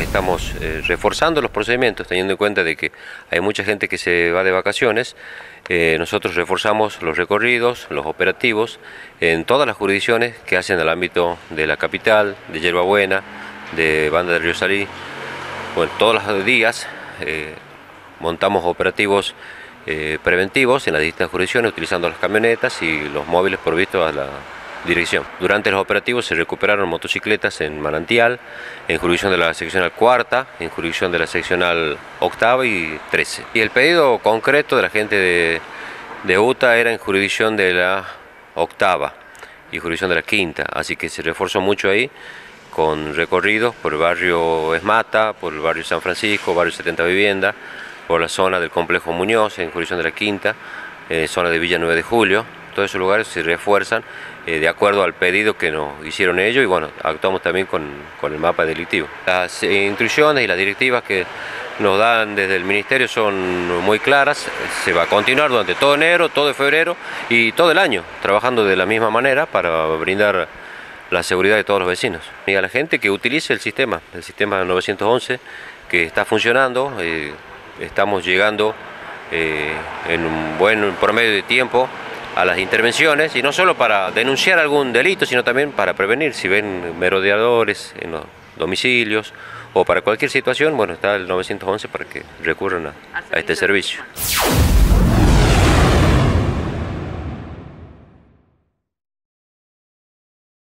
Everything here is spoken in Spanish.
estamos eh, reforzando los procedimientos, teniendo en cuenta de que hay mucha gente que se va de vacaciones. Eh, nosotros reforzamos los recorridos, los operativos en todas las jurisdicciones que hacen el ámbito de la capital, de Yerbabuena, de Banda de Río Salí. Bueno, todos los días eh, montamos operativos preventivos en las distintas jurisdicciones utilizando las camionetas y los móviles provistos a la dirección. Durante los operativos se recuperaron motocicletas en Manantial, en jurisdicción de la seccional cuarta, en jurisdicción de la seccional octava y 13. Y el pedido concreto de la gente de, UTA era en jurisdicción de la octava y jurisdicción de la quinta, así que se reforzó mucho ahí con recorridos por el barrio Esmata, por el barrio San Francisco, barrio 70 Vivienda, por la zona del complejo Muñoz, en jurisdicción de la quinta, eh, zona de Villa 9 de Julio, todos esos lugares se refuerzan eh, de acuerdo al pedido que nos hicieron ellos y bueno, actuamos también con, el mapa delictivo. Las instrucciones y las directivas que nos dan desde el Ministerio son muy claras, se va a continuar durante todo enero, todo febrero y todo el año, trabajando de la misma manera para brindar la seguridad de todos los vecinos. Y a la gente que utilice el sistema, el sistema 911, que está funcionando, eh, estamos llegando eh, en un buen promedio de tiempo a las intervenciones y no solo para denunciar algún delito, sino también para prevenir. Si ven merodeadores en los domicilios o para cualquier situación, bueno, está el 911 para que recurran a, a este servicio.